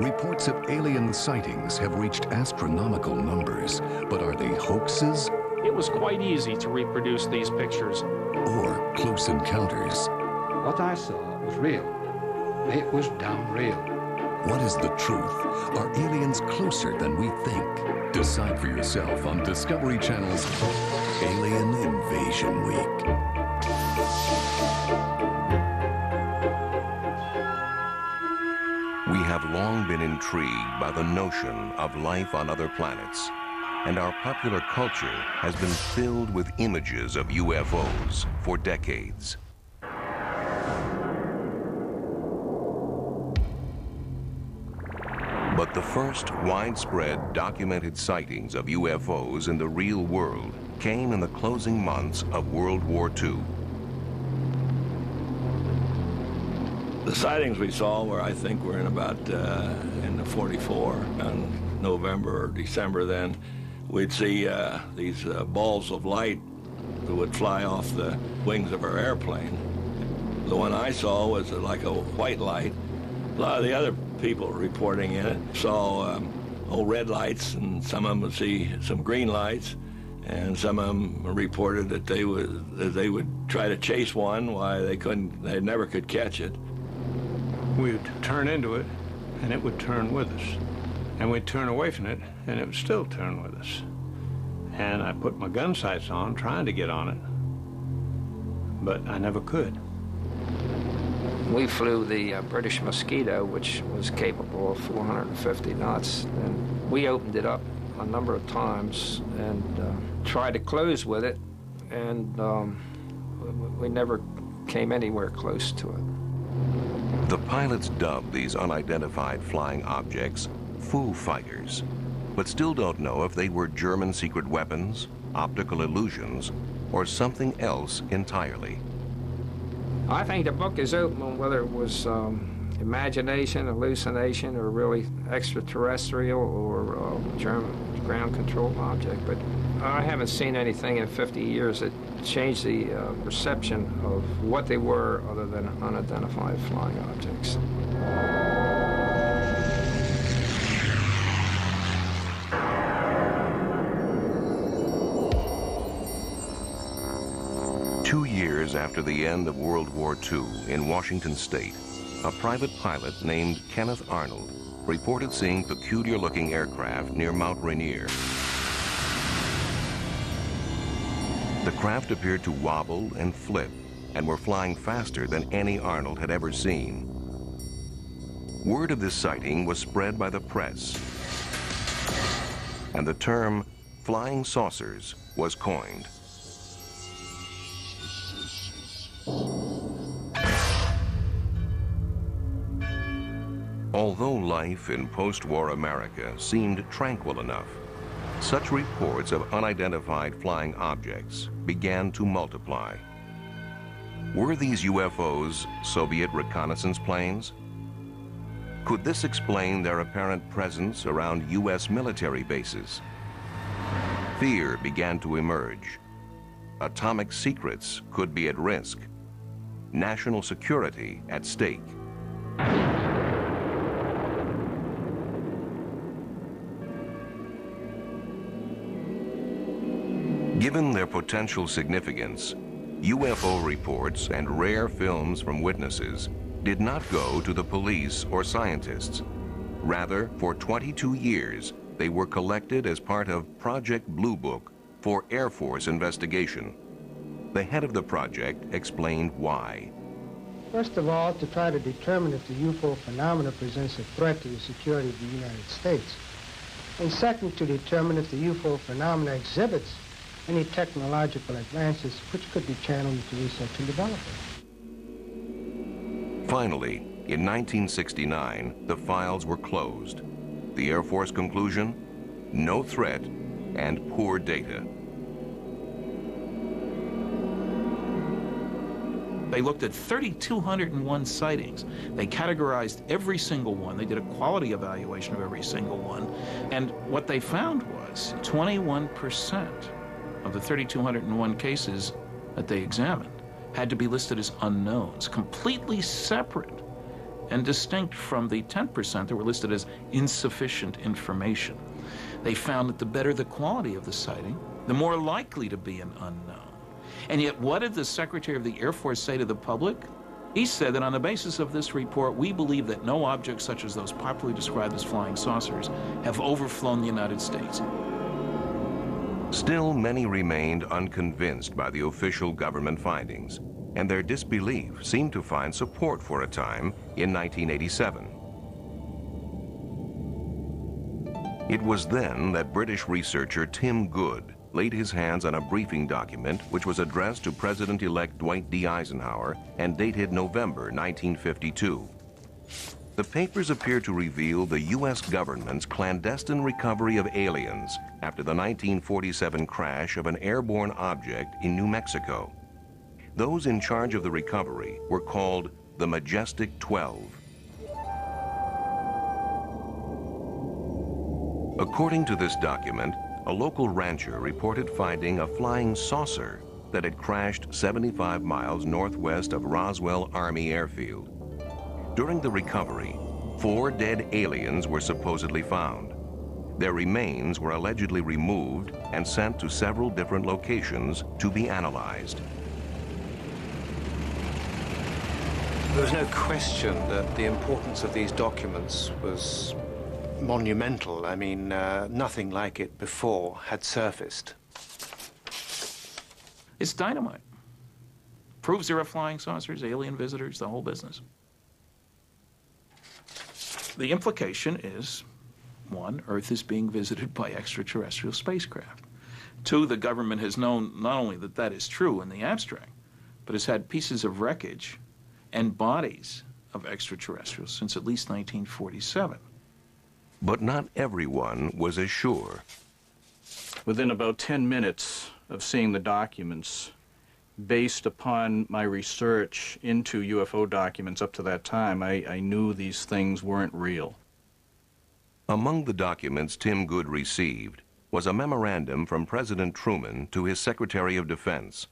Reports of alien sightings have reached astronomical numbers, but are they hoaxes? It was quite easy to reproduce these pictures. Or close encounters? What I saw was real. It was damn real. What is the truth? Are aliens closer than we think? Decide for yourself on Discovery Channel's Alien Invasion Week. Long been intrigued by the notion of life on other planets, and our popular culture has been filled with images of UFOs for decades. But the first widespread documented sightings of UFOs in the real world came in the closing months of World War II. The sightings we saw were, I think, were in about uh, in the 44, in November or December then. We'd see uh, these uh, balls of light that would fly off the wings of our airplane. The one I saw was like a white light. A lot of the other people reporting in it saw um, old red lights, and some of them would see some green lights, and some of them reported that they would that they would try to chase one, why they couldn't, they never could catch it. We would turn into it, and it would turn with us. And we'd turn away from it, and it would still turn with us. And I put my gun sights on, trying to get on it, but I never could. We flew the uh, British Mosquito, which was capable of 450 knots, and we opened it up a number of times and uh, tried to close with it, and um, we never came anywhere close to it. The pilots dubbed these unidentified flying objects Foo Fighters, but still don't know if they were German secret weapons, optical illusions, or something else entirely. I think the book is open on whether it was um, imagination, hallucination, or really extraterrestrial or uh, German ground control object, but I haven't seen anything in 50 years that changed the uh, perception of what they were other than unidentified flying objects. Two years after the end of World War II in Washington state, a private pilot named Kenneth Arnold reported seeing peculiar-looking aircraft near Mount Rainier. The craft appeared to wobble and flip and were flying faster than any Arnold had ever seen. Word of this sighting was spread by the press, and the term flying saucers was coined. Although life in post-war America seemed tranquil enough, such reports of unidentified flying objects began to multiply. Were these UFOs Soviet reconnaissance planes? Could this explain their apparent presence around U.S. military bases? Fear began to emerge. Atomic secrets could be at risk. National security at stake. Given their potential significance, UFO reports and rare films from witnesses did not go to the police or scientists. Rather, for 22 years, they were collected as part of Project Blue Book for Air Force investigation. The head of the project explained why. First of all, to try to determine if the UFO phenomena presents a threat to the security of the United States. And second, to determine if the UFO phenomena exhibits any technological advances which could be channeled into research and development. Finally, in 1969, the files were closed. The Air Force conclusion? No threat and poor data. They looked at 3,201 sightings. They categorized every single one. They did a quality evaluation of every single one. And what they found was 21% of the 3,201 cases that they examined had to be listed as unknowns, completely separate and distinct from the 10% that were listed as insufficient information. They found that the better the quality of the sighting, the more likely to be an unknown. And yet, what did the Secretary of the Air Force say to the public? He said that on the basis of this report, we believe that no objects such as those popularly described as flying saucers have overflown the United States. Still, many remained unconvinced by the official government findings, and their disbelief seemed to find support for a time in 1987. It was then that British researcher Tim Good laid his hands on a briefing document which was addressed to President-elect Dwight D. Eisenhower and dated November 1952. The papers appear to reveal the U.S. government's clandestine recovery of aliens after the 1947 crash of an airborne object in New Mexico. Those in charge of the recovery were called the Majestic 12. According to this document, a local rancher reported finding a flying saucer that had crashed 75 miles northwest of Roswell Army Airfield. During the recovery, four dead aliens were supposedly found. Their remains were allegedly removed and sent to several different locations to be analyzed. There was no question that the importance of these documents was monumental. I mean, uh, nothing like it before had surfaced. It's dynamite. Proves there are flying saucers, alien visitors, the whole business. The implication is one, Earth is being visited by extraterrestrial spacecraft. Two, the government has known not only that that is true in the abstract, but has had pieces of wreckage and bodies of extraterrestrials since at least 1947. But not everyone was as sure. Within about 10 minutes of seeing the documents, based upon my research into UFO documents up to that time, I, I knew these things weren't real. Among the documents Tim Good received was a memorandum from President Truman to his Secretary of Defense.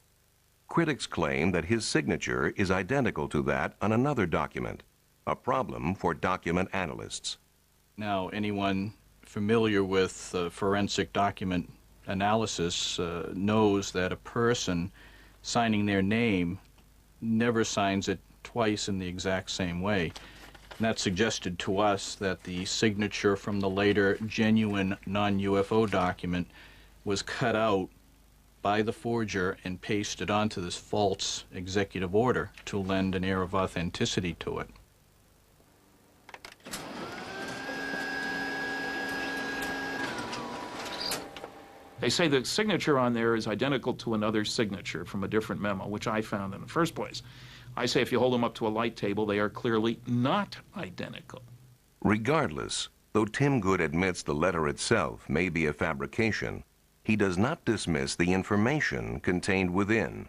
Critics claim that his signature is identical to that on another document, a problem for document analysts. Now, anyone familiar with uh, forensic document analysis uh, knows that a person signing their name never signs it twice in the exact same way. And that suggested to us that the signature from the later genuine non-UFO document was cut out by the forger and pasted onto this false executive order to lend an air of authenticity to it. They say the signature on there is identical to another signature from a different memo, which I found in the first place. I say if you hold them up to a light table, they are clearly not identical. Regardless, though Tim Good admits the letter itself may be a fabrication, he does not dismiss the information contained within.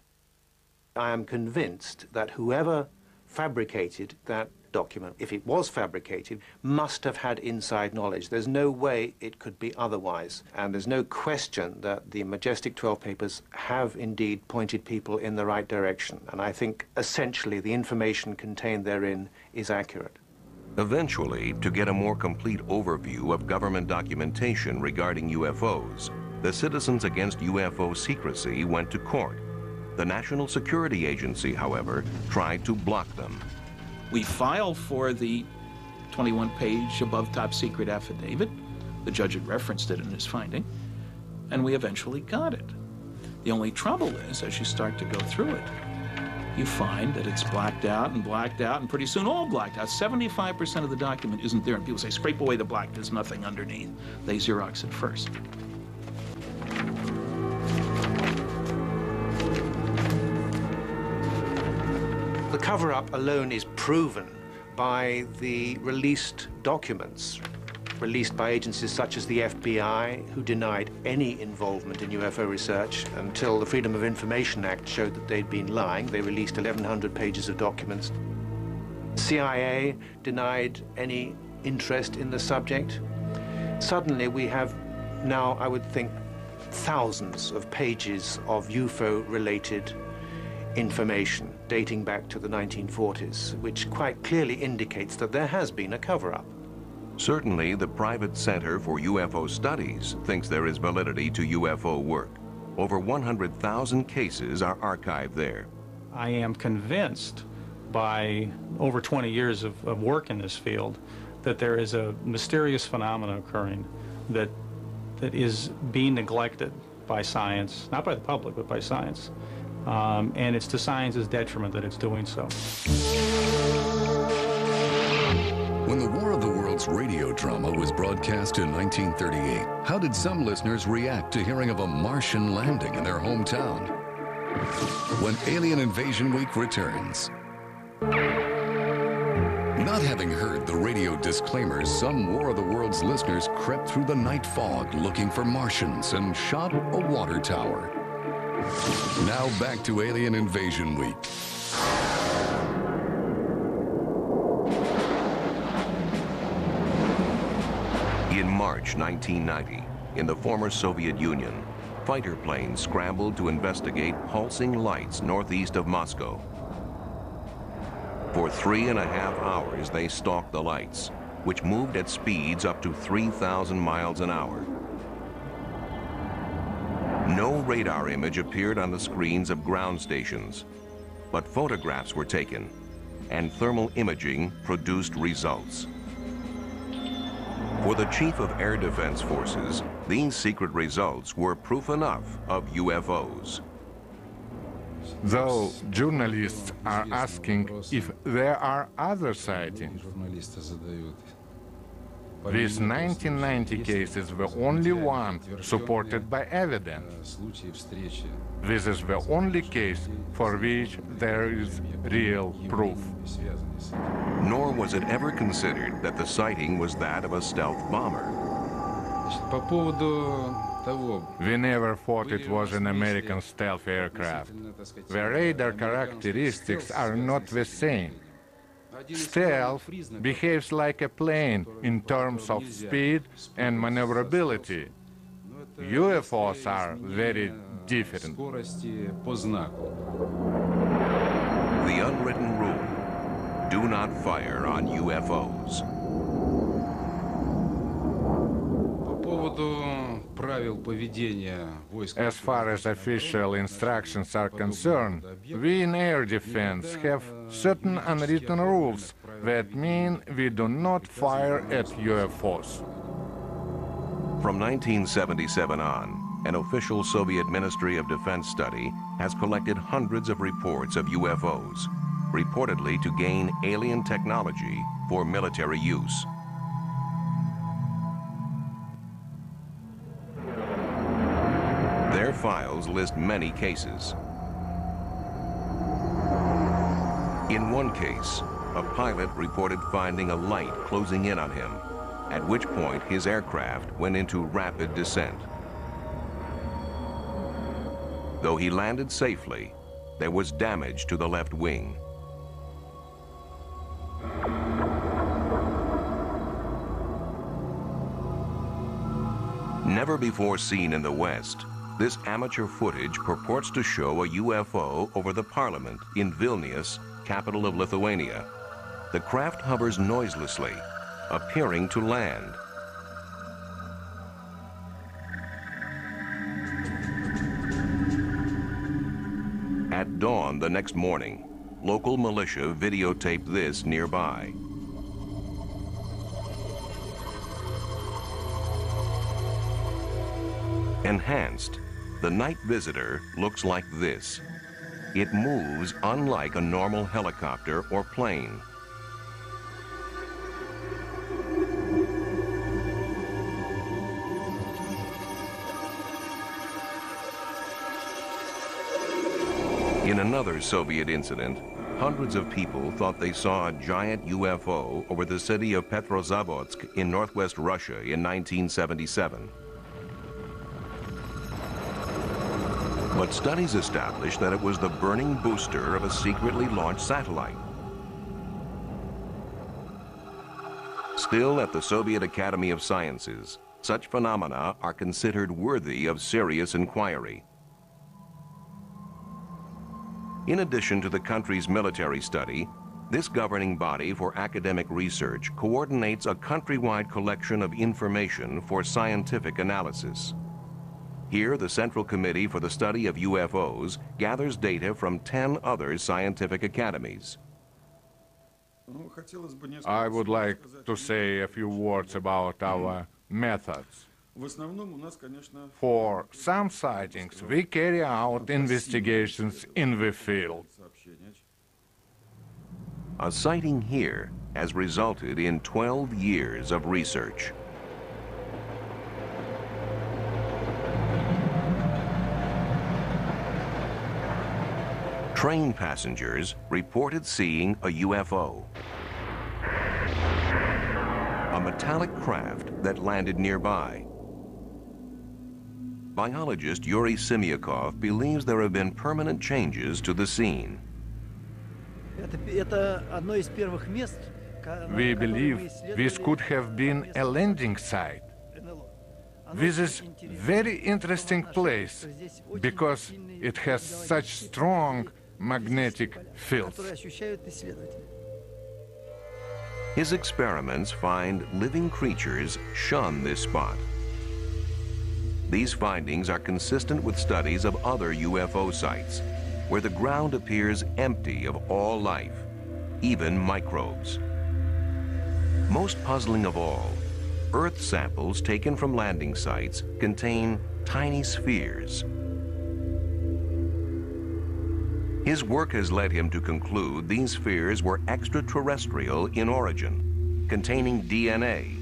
I am convinced that whoever fabricated that document, if it was fabricated, must have had inside knowledge. There's no way it could be otherwise. And there's no question that the Majestic 12 papers have indeed pointed people in the right direction. And I think essentially the information contained therein is accurate. Eventually, to get a more complete overview of government documentation regarding UFOs, the Citizens Against UFO Secrecy went to court. The National Security Agency, however, tried to block them. We filed for the 21 page above top secret affidavit. The judge had referenced it in his finding, and we eventually got it. The only trouble is, as you start to go through it, you find that it's blacked out and blacked out, and pretty soon all blacked out. 75% of the document isn't there, and people say, scrape away the black, there's nothing underneath. They Xerox it first. The cover-up alone is proven by the released documents released by agencies such as the FBI, who denied any involvement in UFO research until the Freedom of Information Act showed that they'd been lying. They released 1,100 pages of documents. CIA denied any interest in the subject. Suddenly, we have now, I would think, thousands of pages of UFO-related information. Dating back to the 1940s, which quite clearly indicates that there has been a cover-up. Certainly, the private Center for UFO Studies thinks there is validity to UFO work. Over 100,000 cases are archived there. I am convinced by over 20 years of, of work in this field that there is a mysterious phenomenon occurring that that is being neglected by science, not by the public, but by science. Um, and it's to science's detriment that it's doing so. When the War of the Worlds radio drama was broadcast in 1938, how did some listeners react to hearing of a Martian landing in their hometown? When Alien Invasion Week returns, not having heard the radio disclaimers, some War of the Worlds listeners crept through the night fog looking for Martians and shot a water tower. Now back to Alien Invasion Week. In March 1990, in the former Soviet Union, fighter planes scrambled to investigate pulsing lights northeast of Moscow. For three and a half hours, they stalked the lights, which moved at speeds up to 3,000 miles an hour. No radar image appeared on the screens of ground stations, but photographs were taken, and thermal imaging produced results. For the Chief of Air Defense Forces, these secret results were proof enough of UFOs. Though journalists are asking if there are other sightings, these 1990 cases were the only one supported by evidence. This is the only case for which there is real proof. Nor was it ever considered that the sighting was that of a stealth bomber. We never thought it was an American stealth aircraft. The radar characteristics are not the same. Stealth behaves like a plane in terms of speed and maneuverability. UFOs are very different. The unwritten rule do not fire on UFOs. As far as official instructions are concerned, we in air defense have certain unwritten rules that mean we do not fire at UFOs. From 1977 on, an official Soviet Ministry of Defense study has collected hundreds of reports of UFOs, reportedly to gain alien technology for military use. Files list many cases. In one case, a pilot reported finding a light closing in on him, at which point his aircraft went into rapid descent. Though he landed safely, there was damage to the left wing. Never before seen in the West, this amateur footage purports to show a UFO over the parliament in Vilnius, capital of Lithuania. The craft hovers noiselessly, appearing to land. At dawn the next morning, local militia videotaped this nearby. Enhanced, the night visitor looks like this. It moves unlike a normal helicopter or plane. In another Soviet incident, hundreds of people thought they saw a giant UFO over the city of Petrozavodsk in northwest Russia in 1977. But studies established that it was the burning booster of a secretly launched satellite. Still, at the Soviet Academy of Sciences, such phenomena are considered worthy of serious inquiry. In addition to the country's military study, this governing body for academic research coordinates a countrywide collection of information for scientific analysis. Here, the Central Committee for the Study of UFOs gathers data from 10 other scientific academies. I would like to say a few words about our methods. For some sightings, we carry out investigations in the field. A sighting here has resulted in 12 years of research. Train passengers reported seeing a UFO. A metallic craft that landed nearby. Biologist Yuri Simyakov believes there have been permanent changes to the scene. We believe this could have been a landing site. This is very interesting place because it has such strong magnetic fields. His experiments find living creatures shun this spot. These findings are consistent with studies of other UFO sites, where the ground appears empty of all life, even microbes. Most puzzling of all, Earth samples taken from landing sites contain tiny spheres. His work has led him to conclude these spheres were extraterrestrial in origin, containing DNA,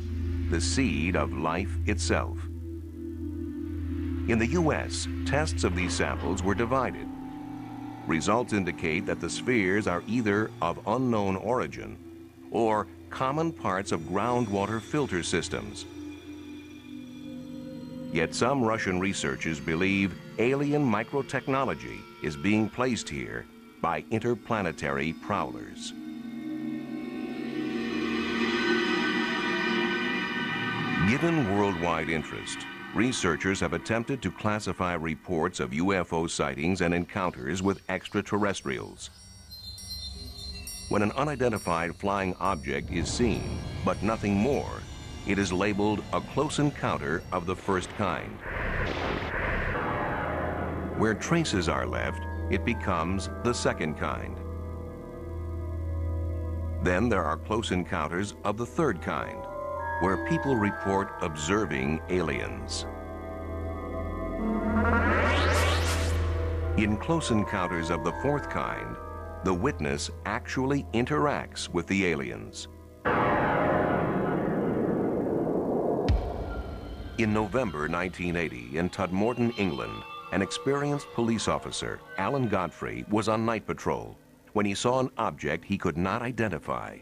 the seed of life itself. In the U.S., tests of these samples were divided. Results indicate that the spheres are either of unknown origin or common parts of groundwater filter systems. Yet some Russian researchers believe alien microtechnology is being placed here by interplanetary prowlers. Given worldwide interest, researchers have attempted to classify reports of UFO sightings and encounters with extraterrestrials. When an unidentified flying object is seen, but nothing more, it is labeled a close encounter of the first kind. Where traces are left, it becomes the second kind. Then there are close encounters of the third kind, where people report observing aliens. In close encounters of the fourth kind, the witness actually interacts with the aliens. In November 1980, in Todmorden, England, an experienced police officer, Alan Godfrey, was on night patrol when he saw an object he could not identify.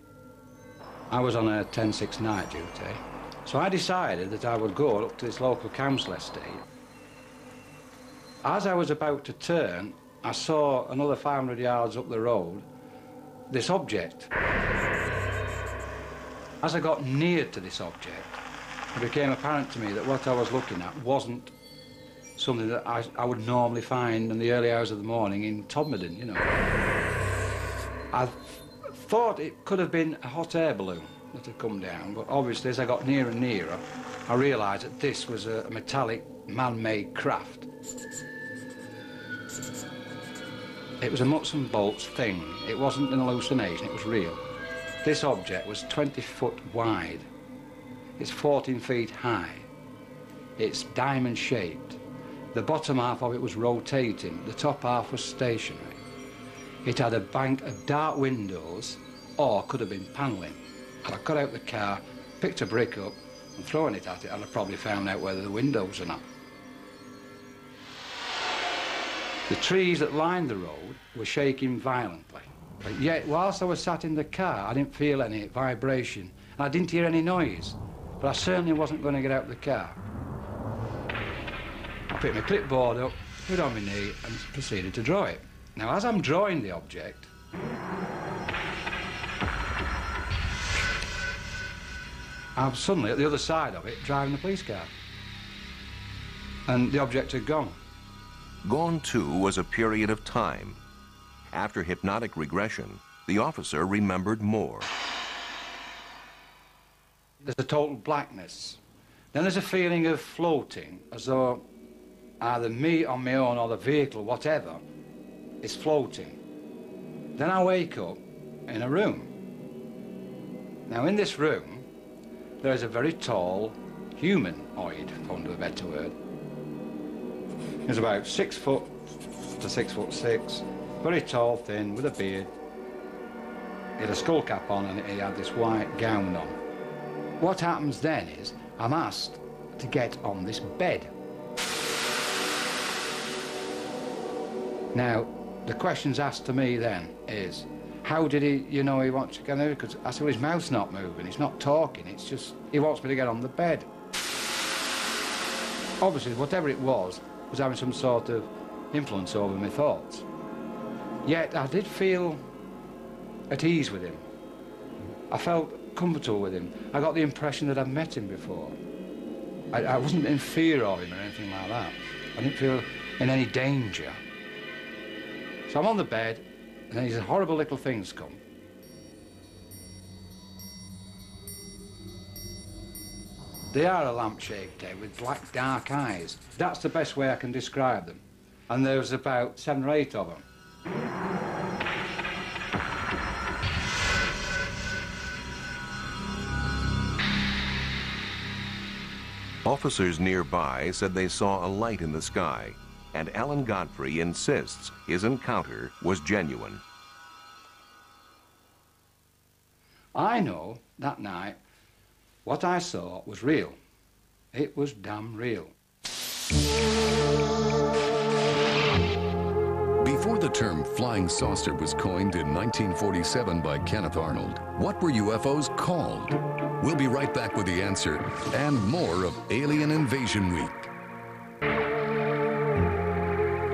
I was on a 10-6 night duty, so I decided that I would go up to this local council estate. As I was about to turn, I saw another 500 yards up the road this object. As I got near to this object, it became apparent to me that what I was looking at wasn't something that I, I would normally find in the early hours of the morning in Todmorden, you know. I thought it could have been a hot air balloon that had come down, but obviously as I got nearer and nearer, I realised that this was a metallic, man-made craft. It was a nuts and bolts thing. It wasn't an hallucination, it was real. This object was 20 foot wide. It's 14 feet high. It's diamond shaped. The bottom half of it was rotating, the top half was stationary. It had a bank of dark windows, or could have been panelling. And I got out the car, picked a brick up, and throwing it at it, and I'd probably found out whether the windows or not. The trees that lined the road were shaking violently. But yet, whilst I was sat in the car, I didn't feel any vibration, and I didn't hear any noise. But I certainly wasn't going to get out of the car. I picked my clipboard up, put it on my knee, and proceeded to draw it. Now, as I'm drawing the object, I'm suddenly at the other side of it driving the police car. And the object had gone. Gone too was a period of time. After hypnotic regression, the officer remembered more. There's a total blackness. Then there's a feeling of floating, as though either me on my own or the vehicle, whatever, is floating. Then I wake up in a room. Now, in this room, there is a very tall humanoid, for want of a better word. He's about six foot to six foot six, very tall, thin, with a beard. He had a skull cap on and he had this white gown on. What happens then is I'm asked to get on this bed. Now, the questions asked to me then is, how did he, you know, he wants to get on Because I said, well, his mouth's not moving, he's not talking, it's just, he wants me to get on the bed. Obviously, whatever it was, was having some sort of influence over my thoughts. Yet I did feel at ease with him. I felt comfortable with him. I got the impression that I'd met him before. I, I wasn't in fear of him or anything like that. I didn't feel in any danger. So I'm on the bed, and these horrible little things come. They are a lamp-shaped head with black, dark eyes. That's the best way I can describe them. And there was about seven or eight of them. Officers nearby said they saw a light in the sky, and Alan Godfrey insists his encounter was genuine. I know that night what I saw was real. It was damn real. Term flying saucer was coined in 1947 by Kenneth Arnold, what were UFOs called? We'll be right back with the answer and more of Alien Invasion Week.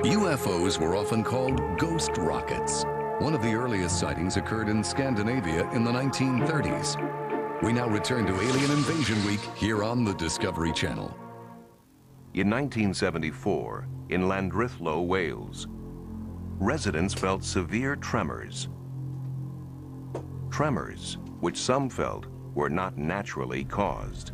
UFOs were often called ghost rockets. One of the earliest sightings occurred in Scandinavia in the 1930s. We now return to Alien Invasion Week here on the Discovery Channel. In 1974, in Llandrillo, Wales, residents felt severe tremors. Tremors, which some felt were not naturally caused.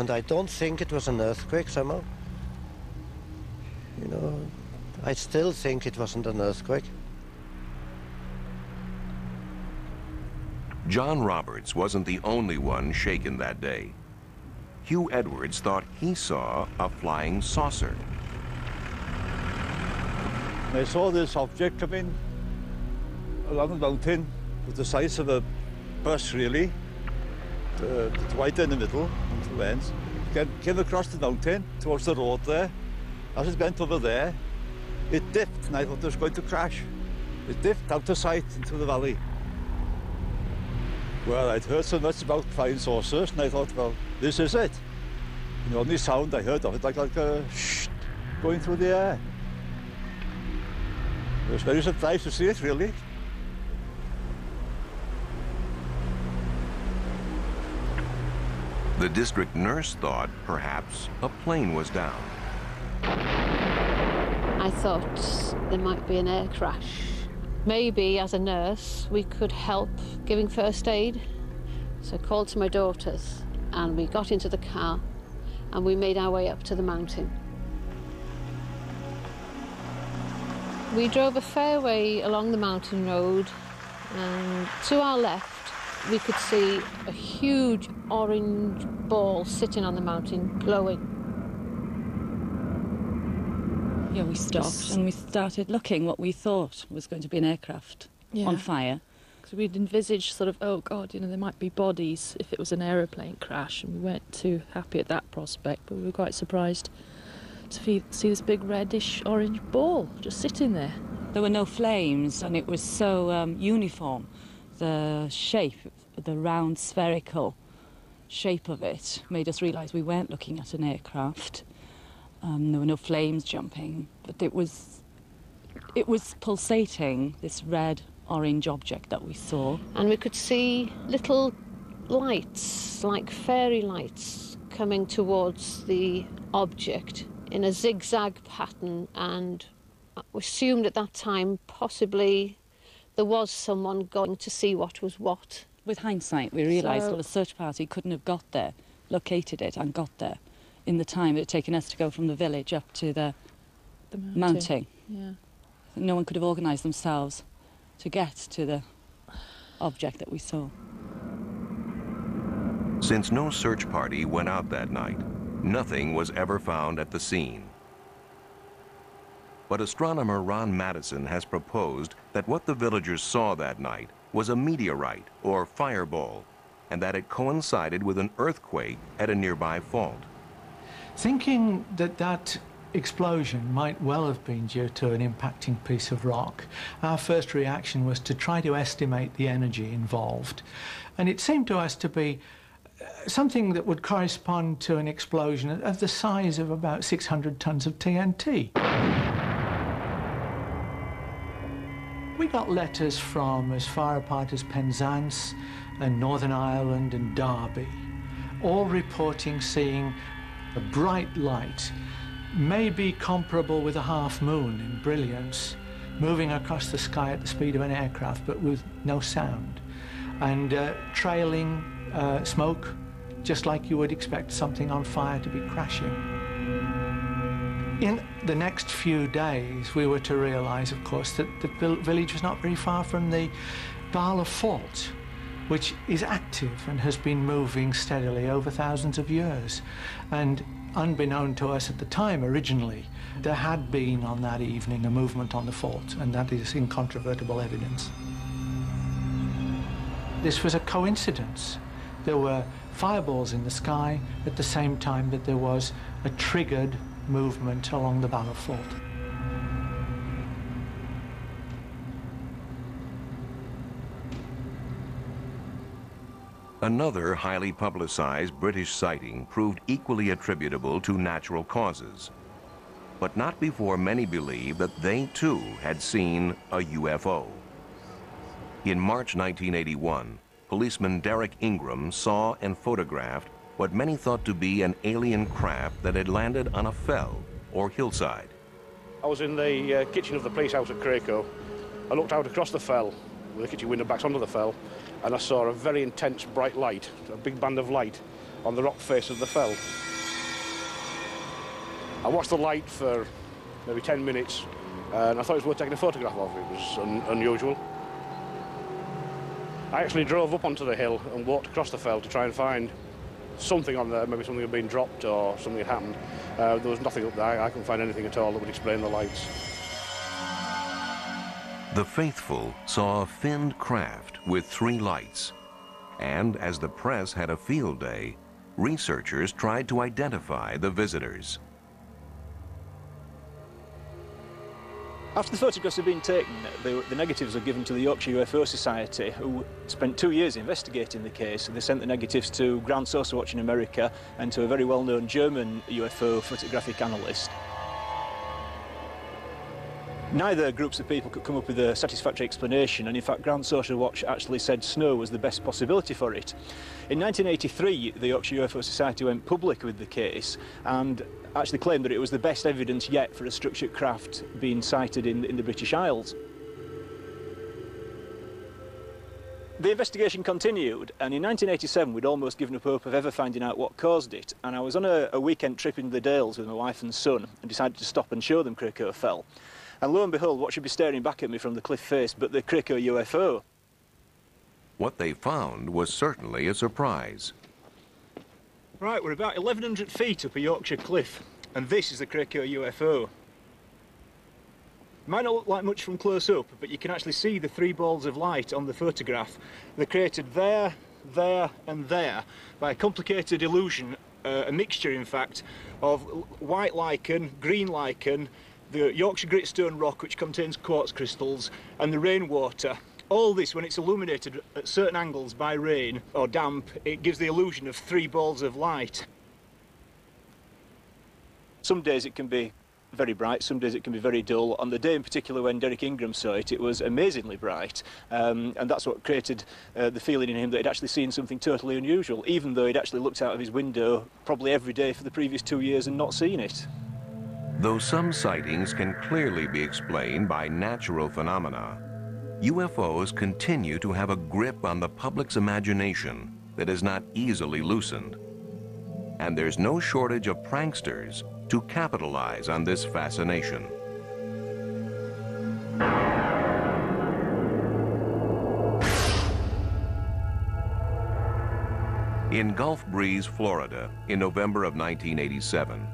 Happened. I don't think it was an earthquake somehow. You know, I still think it wasn't an earthquake. John Roberts wasn't the only one shaken that day. Hugh Edwards thought he saw a flying saucer. I saw this object coming along the mountain with the size of a bus, really. Uh, the, it's white in the middle and two ends. Came, came across the mountain towards the road there. As it went over there, it dipped and I thought it was going to crash. It dipped out of sight into the valley. Well, I'd heard so much about flying saucers and I thought, well, this is it. And the only sound I heard of it like, like a shh going through the air. I was very surprised to see it, really. The district nurse thought perhaps a plane was down. I thought there might be an air crash. Maybe as a nurse we could help giving first aid. So I called to my daughters and we got into the car and we made our way up to the mountain. We drove a fair way along the mountain road and to our left we could see a huge orange ball sitting on the mountain glowing. Yeah, we stopped and we started looking what we thought was going to be an aircraft on fire. Because we'd envisaged sort of, oh God, you know, there might be bodies if it was an aeroplane crash, and we weren't too happy at that prospect, but we were quite surprised to see this big reddish orange ball just sitting there. There were no flames, and it was so um, uniform. The shape, the round spherical shape of it, made us realise we weren't looking at an aircraft. Um, there were no flames jumping, but it was it was pulsating. This red orange object that we saw, and we could see little lights, like fairy lights, coming towards the object in a zigzag pattern, and we assumed at that time possibly there was someone going to see what was what. With hindsight, we realised so, that a search party couldn't have got there, located it, and got there in the time it had taken us to go from the village up to the, the mountain. mounting. Yeah. No one could have organised themselves to get to the object that we saw. Since no search party went out that night, nothing was ever found at the scene. But astronomer Ron Maddison has proposed that what the villagers saw that night was a meteorite or fireball, and that it coincided with an earthquake at a nearby fault. Thinking that that explosion might well have been due to an impacting piece of rock, our first reaction was to try to estimate the energy involved. And it seemed to us to be uh, something that would correspond to an explosion of the size of about 600 tons of TNT. We got letters from as far apart as Penzance and Northern Ireland and Derby, all reporting seeing a bright light, maybe comparable with a half moon in brilliance, moving across the sky at the speed of an aircraft, but with no sound, and uh, trailing uh, smoke, just like you would expect something on fire to be crashing. In the next few days, we were to realise, of course, that the village was not very far from the Bala Fault, which is active and has been moving steadily over thousands of years. And unbeknown to us at the time originally, there had been on that evening a movement on the fault, and that is incontrovertible evidence. This was a coincidence. There were fireballs in the sky at the same time that there was a triggered movement along the Fault. Another highly publicized British sighting proved equally attributable to natural causes, but not before many believed that they too had seen a UFO. In March 1981, policeman Derek Ingram saw and photographed what many thought to be an alien craft that had landed on a fell or hillside. I was in the uh, kitchen of the police house at Cracoe. I looked out across the fell, with the kitchen window backs onto the fell, and I saw a very intense bright light, a big band of light, on the rock face of the fell. I watched the light for maybe 10 minutes, and I thought it was worth taking a photograph of. It was un unusual. I actually drove up onto the hill and walked across the fell to try and find something on there, maybe something had been dropped or something had happened. Uh, there was nothing up there. I couldn't find anything at all that would explain the lights. The faithful saw a finned craft with three lights. And as the press had a field day, researchers tried to identify the visitors. After the photographs had been taken, the, the, negatives were given to the Yorkshire UFO Society, who spent two years investigating the case. They sent the negatives to Ground Saucer Watch in America and to a very well-known German UFO photographic analyst. Neither groups of people could come up with a satisfactory explanation, and in fact, Ground Saucer Watch actually said snow was the best possibility for it. In 1983, the Yorkshire UFO Society went public with the case and actually claimed that it was the best evidence yet for a structured craft being sighted in, in the British Isles. The investigation continued, and in 1987 we'd almost given up hope of ever finding out what caused it, and I was on a, a weekend trip in the Dales with my wife and son and decided to stop and show them Cracoe Fell. And lo and behold, what should be staring back at me from the cliff face but the Cracoe UFO? What they found was certainly a surprise. Right, we're about 1,100 feet up a Yorkshire cliff, and this is the Cracoe UFO. It might not look like much from close up, but you can actually see the three balls of light on the photograph. They're created there, there and there by a complicated illusion uh, a mixture, in fact, of white lichen, green lichen, the Yorkshire Gritstone rock, which contains quartz crystals, and the rainwater. All this, when it's illuminated at certain angles by rain or damp, it gives the illusion of three balls of light. Some days it can be very bright, some days it can be very dull. On the day in particular when Derek Ingram saw it, it was amazingly bright, um, and that's what created uh, the feeling in him that he'd actually seen something totally unusual, even though he'd actually looked out of his window probably every day for the previous two years and not seen it. Though some sightings can clearly be explained by natural phenomena, UFOs continue to have a grip on the public's imagination that is not easily loosened. And there's no shortage of pranksters to capitalize on this fascination. In Gulf Breeze, Florida, in November of 1987,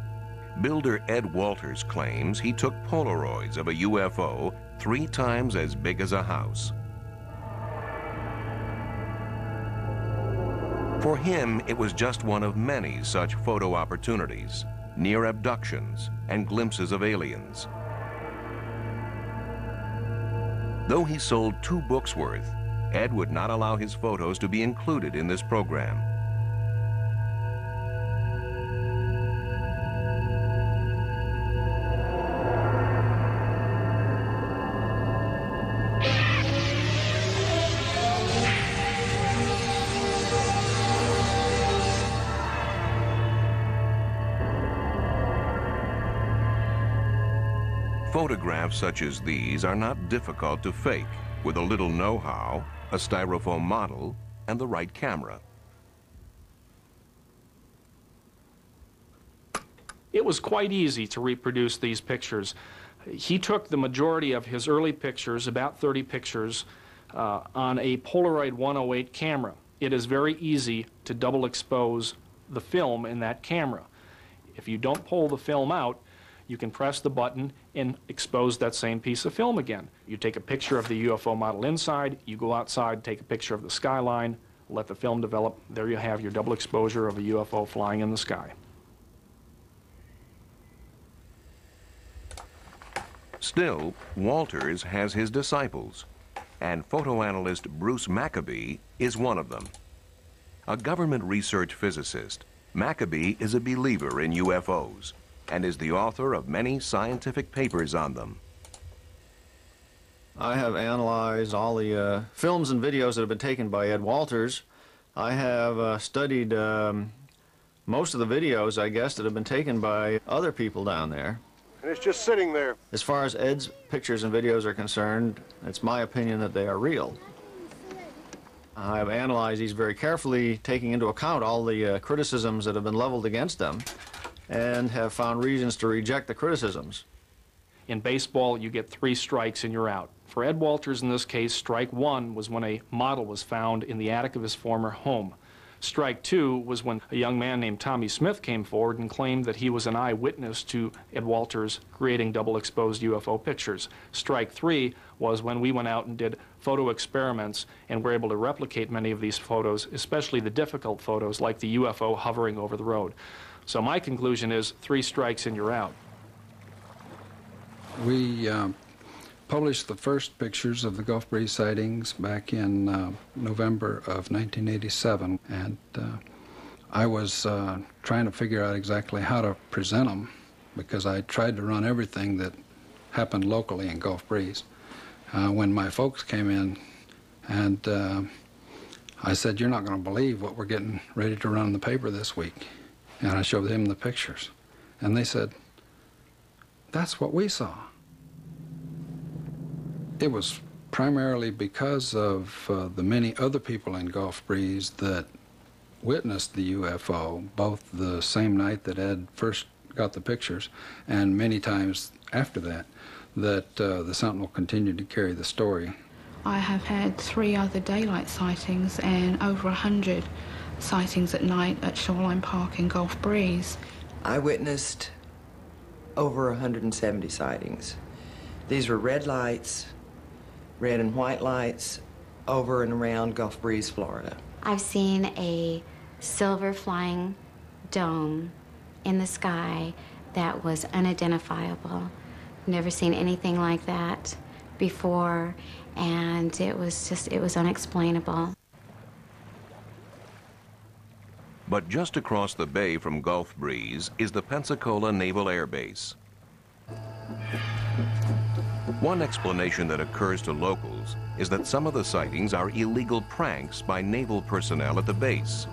builder Ed Walters claims he took Polaroids of a UFO three times as big as a house. For him, it was just one of many such photo opportunities, near abductions and glimpses of aliens. Though he sold two books worth, Ed would not allow his photos to be included in this program. Photographs such as these are not difficult to fake with a little know-how, a styrofoam model, and the right camera. It was quite easy to reproduce these pictures. He took the majority of his early pictures, about 30 pictures, uh, on a Polaroid 108 camera. It is very easy to double expose the film in that camera. If you don't pull the film out, you can press the button and expose that same piece of film again. You take a picture of the UFO model inside, you go outside, take a picture of the skyline, let the film develop. There you have your double exposure of a UFO flying in the sky. Still, Walters has his disciples, and photoanalyst Bruce Maccabee is one of them. A government research physicist, Maccabee is a believer in UFOs and is the author of many scientific papers on them. I have analyzed all the uh, films and videos that have been taken by Ed Walters. I have uh, studied um, most of the videos, I guess, that have been taken by other people down there. And it's just sitting there. As far as Ed's pictures and videos are concerned, it's my opinion that they are real. I've analyzed these very carefully, taking into account all the uh, criticisms that have been leveled against them and have found reasons to reject the criticisms. In baseball, you get three strikes and you're out. For Ed Walters, in this case, strike one was when a model was found in the attic of his former home. Strike two was when a young man named Tommy Smith came forward and claimed that he was an eyewitness to Ed Walters creating double exposed UFO pictures. Strike three was when we went out and did photo experiments and were able to replicate many of these photos, especially the difficult photos like the UFO hovering over the road. So my conclusion is three strikes and you're out. We uh, published the first pictures of the Gulf Breeze sightings back in uh, November of 1987, and uh, I was uh, trying to figure out exactly how to present them because I tried to run everything that happened locally in Gulf Breeze. Uh, when my folks came in and uh, I said, you're not going to believe what we're getting ready to run in the paper this week. And I showed them the pictures. And they said, that's what we saw. It was primarily because of uh, the many other people in Gulf Breeze that witnessed the UFO, both the same night that Ed first got the pictures and many times after that, that uh, the Sentinel continued to carry the story. I have had three other daylight sightings and over a hundred sightings at night at Shoreline Park in Gulf Breeze. I witnessed over 170 sightings. These were red lights, red and white lights over and around Gulf Breeze, Florida. I've seen a silver flying dome in the sky that was unidentifiable. Never seen anything like that before, and it was just, it was unexplainable. But just across the bay from Gulf Breeze is the Pensacola Naval Air Base. One explanation that occurs to locals is that some of the sightings are illegal pranks by naval personnel at the base.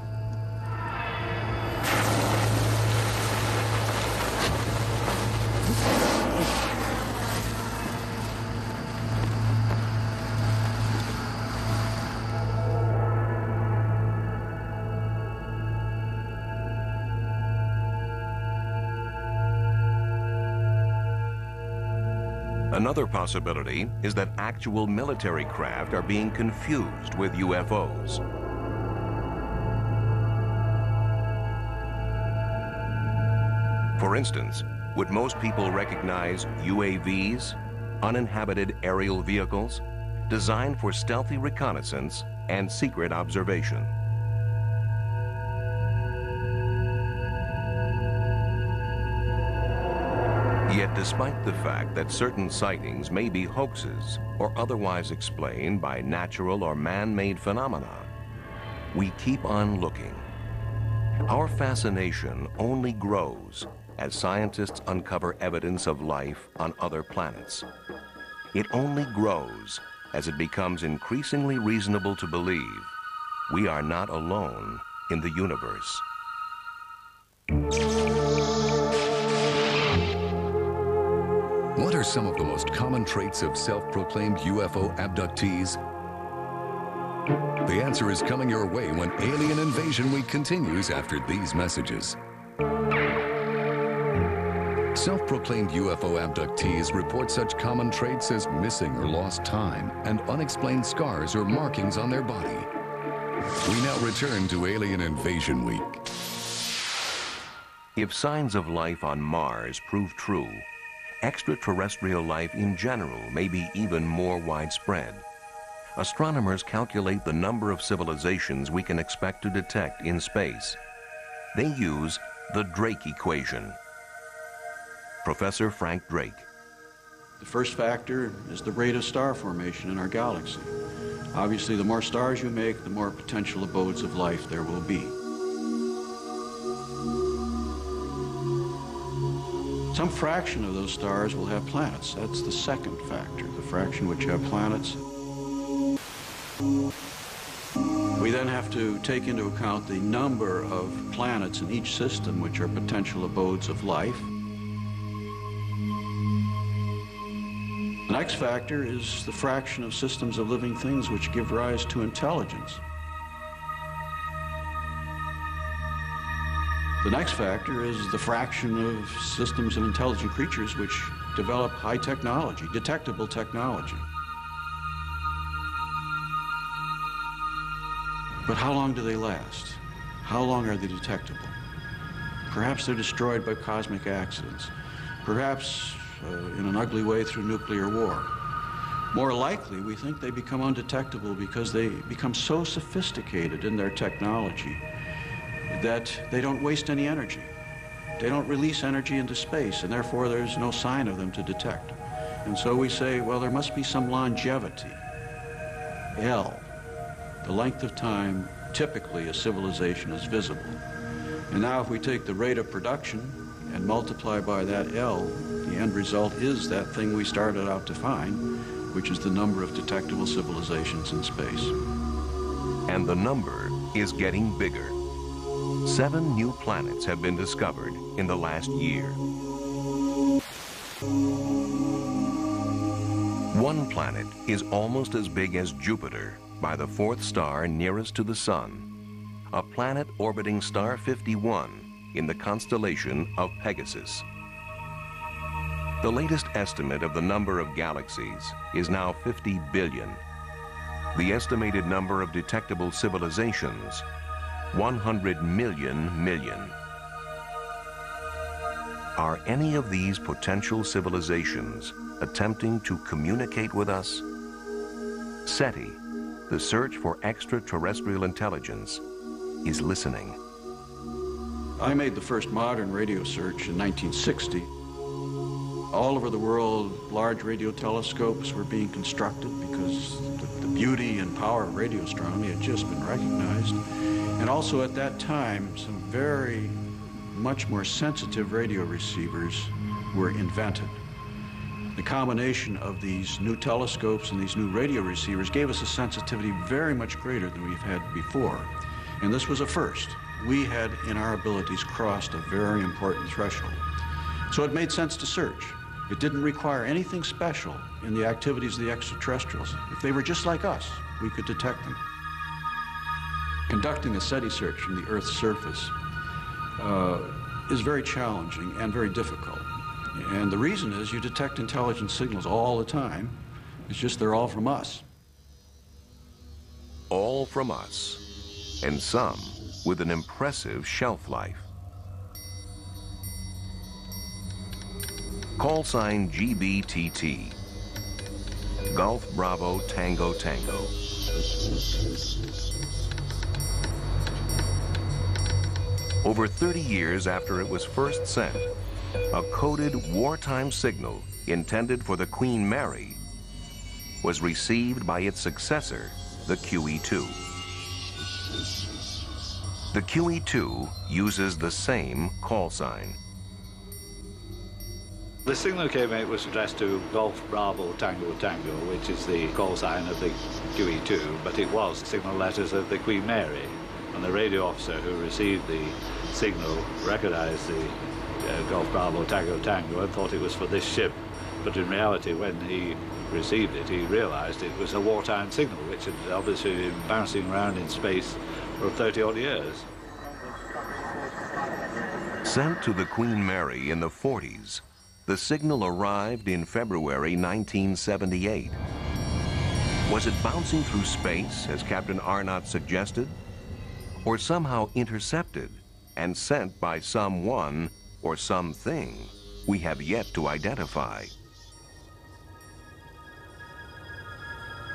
Another possibility is that actual military craft are being confused with UFOs. For instance, would most people recognize UAVs, uninhabited aerial vehicles, designed for stealthy reconnaissance and secret observation? Despite the fact that certain sightings may be hoaxes or otherwise explained by natural or man-made phenomena, we keep on looking. Our fascination only grows as scientists uncover evidence of life on other planets. It only grows as it becomes increasingly reasonable to believe we are not alone in the universe. Are some of the most common traits of self-proclaimed UFO abductees? The answer is coming your way when Alien Invasion Week continues after these messages. Self-proclaimed UFO abductees report such common traits as missing or lost time and unexplained scars or markings on their body. We now return to Alien Invasion Week. If signs of life on Mars prove true, extraterrestrial life in general may be even more widespread. Astronomers calculate the number of civilizations we can expect to detect in space. They use the Drake equation. Professor Frank Drake. The first factor is the rate of star formation in our galaxy. Obviously, the more stars you make, the more potential abodes of life there will be. Some fraction of those stars will have planets. That's the second factor, the fraction which have planets. We then have to take into account the number of planets in each system which are potential abodes of life. The next factor is the fraction of systems of living things which give rise to intelligence. The next factor is the fraction of systems of intelligent creatures which develop high technology, detectable technology. But how long do they last? How long are they detectable? Perhaps they're destroyed by cosmic accidents. Perhaps uh, in an ugly way through nuclear war. More likely, we think they become undetectable because they become so sophisticated in their technology that they don't waste any energy. They don't release energy into space, and therefore there's no sign of them to detect. And so we say, well, there must be some longevity. L, the length of time typically a civilization is visible. And now if we take the rate of production and multiply by that L, the end result is that thing we started out to find, which is the number of detectable civilizations in space. And the number is getting bigger. Seven new planets have been discovered in the last year. One planet is almost as big as Jupiter by the fourth star nearest to the Sun, a planet orbiting star 51 in the constellation of Pegasus. The latest estimate of the number of galaxies is now 50 billion. The estimated number of detectable civilizations 100 million million. Are any of these potential civilizations attempting to communicate with us? SETI, the search for extraterrestrial intelligence, is listening. I made the first modern radio search in 1960. All over the world, large radio telescopes were being constructed because the, the beauty and power of radio astronomy had just been recognized. And also at that time, some very much more sensitive radio receivers were invented. The combination of these new telescopes and these new radio receivers gave us a sensitivity very much greater than we've had before. And this was a first. We had, in our abilities, crossed a very important threshold. So it made sense to search. It didn't require anything special in the activities of the extraterrestrials. If they were just like us, we could detect them. Conducting a SETI search from the Earth's surface uh, is very challenging and very difficult. And the reason is you detect intelligent signals all the time. It's just they're all from us. All from us, and some with an impressive shelf life. Call sign GBTT. Golf Bravo Tango Tango. Over 30 years after it was first sent, a coded wartime signal intended for the Queen Mary was received by its successor, the QE-2. The QE-2 uses the same call sign. The signal came out was addressed to Golf Bravo Tango Tango, which is the call sign of the QE-2, but it was signal letters of the Queen Mary. And the radio officer who received the signal recognized the uh, Golf Bravo Tango Tango and thought it was for this ship. But in reality, when he received it, he realized it was a wartime signal, which had obviously been bouncing around in space for 30 odd years. Sent to the Queen Mary in the 40s, the signal arrived in February 1978. Was it bouncing through space, as Captain Arnott suggested? Or somehow intercepted and sent by someone or something we have yet to identify?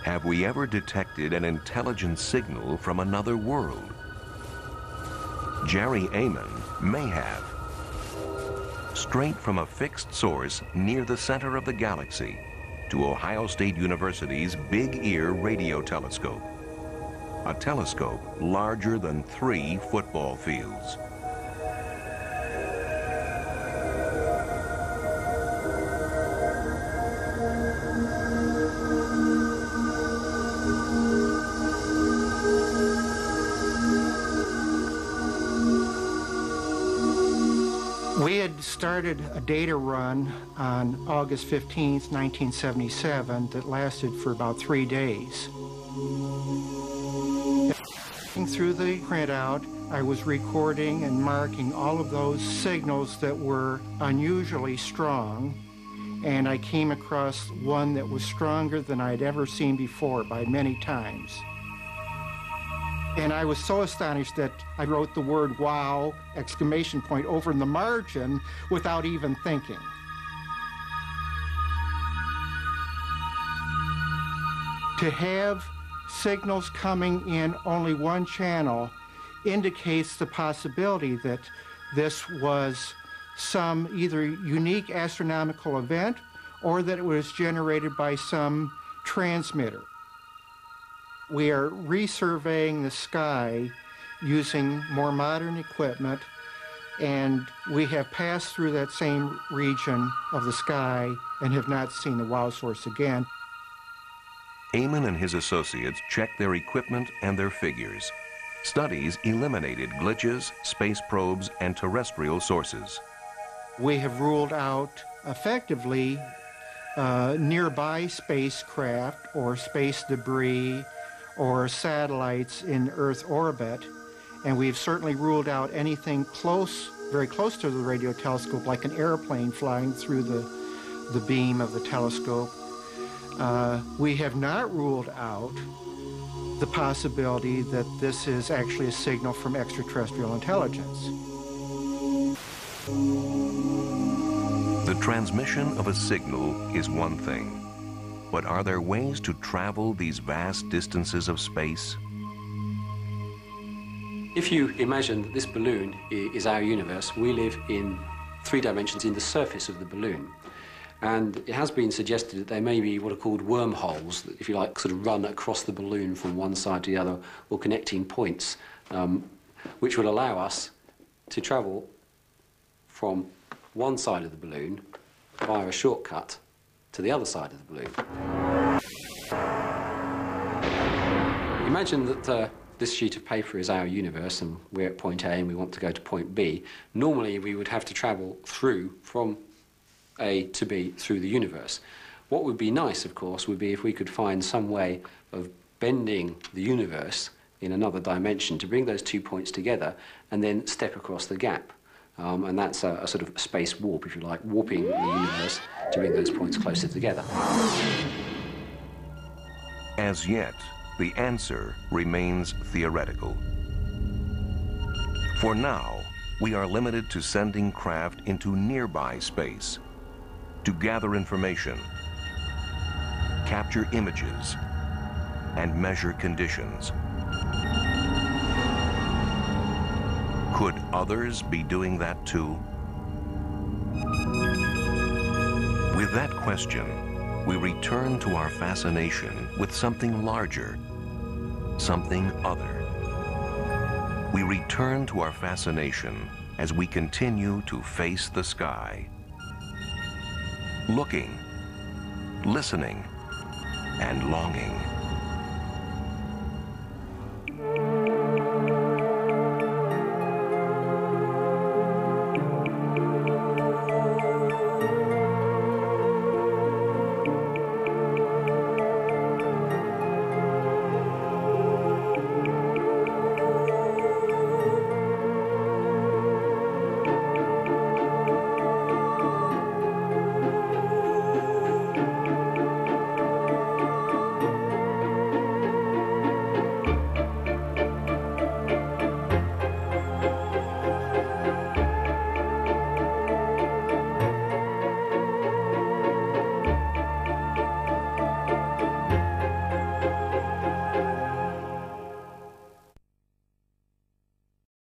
Have we ever detected an intelligent signal from another world? Jerry Ehman may have. Straight from a fixed source near the center of the galaxy to Ohio State University's Big Ear Radio Telescope. A telescope larger than three football fields. We had started a data run on August 15th, 1977 that lasted for about three days. Through the printout, I was recording and marking all of those signals that were unusually strong, and I came across one that was stronger than I'd ever seen before by many times. And I was so astonished that I wrote the word wow, exclamation point, over in the margin without even thinking. To have signals coming in only one channel indicates the possibility that this was some either unique astronomical event or that it was generated by some transmitter. We are resurveying the sky using more modern equipment, and we have passed through that same region of the sky and have not seen the wow source again. Ehman and his associates checked their equipment and their figures. Studies eliminated glitches, space probes, and terrestrial sources. We have ruled out effectively uh, nearby spacecraft or space debris or satellites in Earth orbit, and we've certainly ruled out anything close, very close to the radio telescope, like an airplane flying through the, the beam of the telescope. Uh, we have not ruled out the possibility that this is actually a signal from extraterrestrial intelligence. The transmission of a signal is one thing, but are there ways to travel these vast distances of space? If you imagine that this balloon is our universe, we live in three dimensions in the surface of the balloon. And it has been suggested that there may be what are called wormholes, that, if you like, sort of run across the balloon from one side to the other, or connecting points, um, which would allow us to travel from one side of the balloon via a shortcut to the other side of the balloon. Imagine that uh, this sheet of paper is our universe and we're at point A and we want to go to point B. Normally we would have to travel through from A to B through the universe. What would be nice, of course, would be if we could find some way of bending the universe in another dimension to bring those two points together and then step across the gap. Um, and that's a, a, sort of space warp, if you like, warping the universe to bring those points closer together. As yet, the answer remains theoretical. For now, we are limited to sending craft into nearby space to gather information, capture images, and measure conditions. Could others be doing that too? With that question, we return to our fascination with something larger, something other. We return to our fascination as we continue to face the sky. Looking, listening, and longing.